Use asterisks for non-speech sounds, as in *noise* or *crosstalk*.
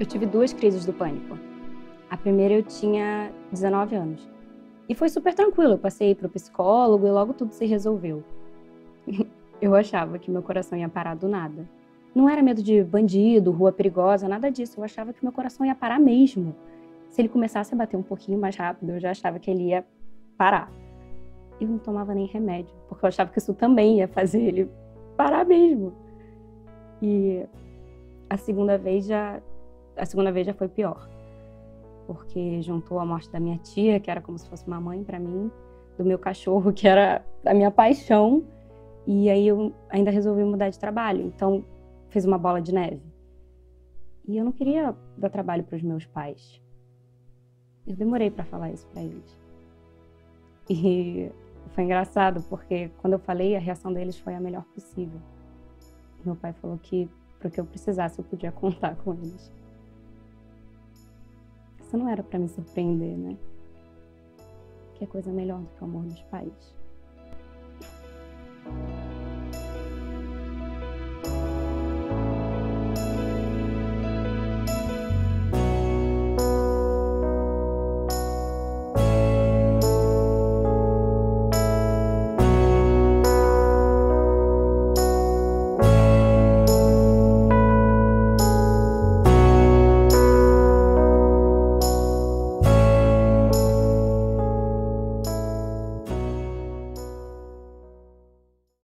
Eu tive duas crises do pânico. A primeira eu tinha 19 anos. E foi super tranquilo. Eu passei para o psicólogo e logo tudo se resolveu. *laughs* Eu achava que meu coração ia parar do nada. Não era medo de bandido, rua perigosa, nada disso. Eu achava que meu coração ia parar mesmo. Se ele começasse a bater um pouquinho mais rápido, eu já achava que ele ia parar. Eu não tomava nem remédio, porque eu achava que isso também ia fazer ele parar mesmo. E a segunda vez já a segunda vez já foi pior. Porque juntou a morte da minha tia, que era como se fosse uma mãe para mim, do meu cachorro, *laughs* que era a minha paixão, e aí eu ainda resolvi mudar de trabalho. Então fez uma bola de neve. E eu não queria dar trabalho para os meus pais. Eu demorei para falar isso para eles. E foi engraçado porque quando eu falei, a reação deles foi a melhor possível. Meu pai falou que para o que eu precisasse eu podia *laughs* contar com eles. Isso não era para me surpreender, né? Que é coisa melhor do que o amor dos pais.